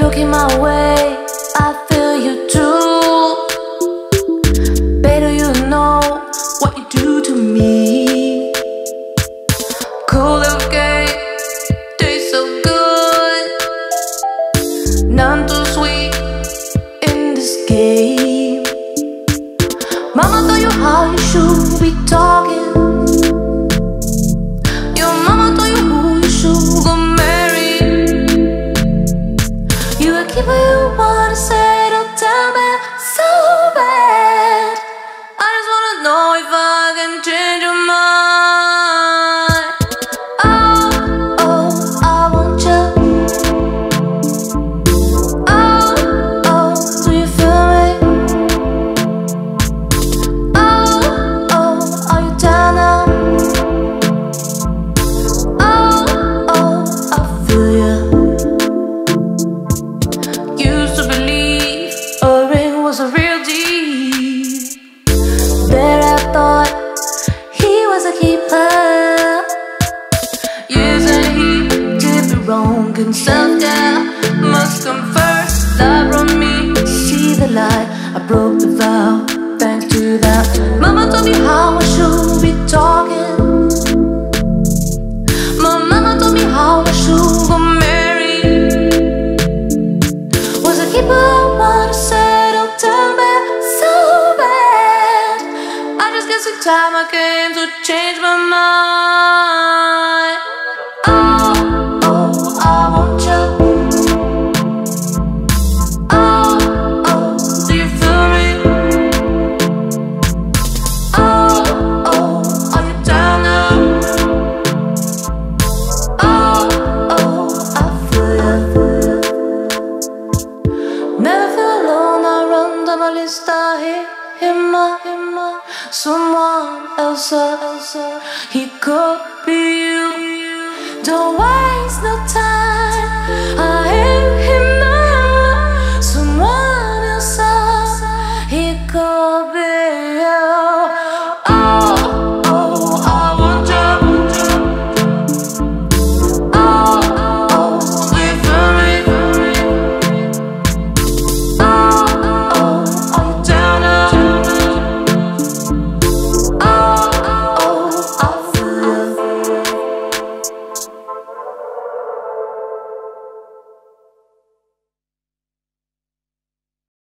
looking my way, I feel you too. Wrong and self-doubt must come first. That brought me see the light. I broke the vow. Thanks to that, Mama told me how I should be talking. My mama told me how I should go marry. Was a keeper, I wanna say, don't tell me so bad. I just guess the time I came to change my mind. Someone else, uh, he could be you. Don't.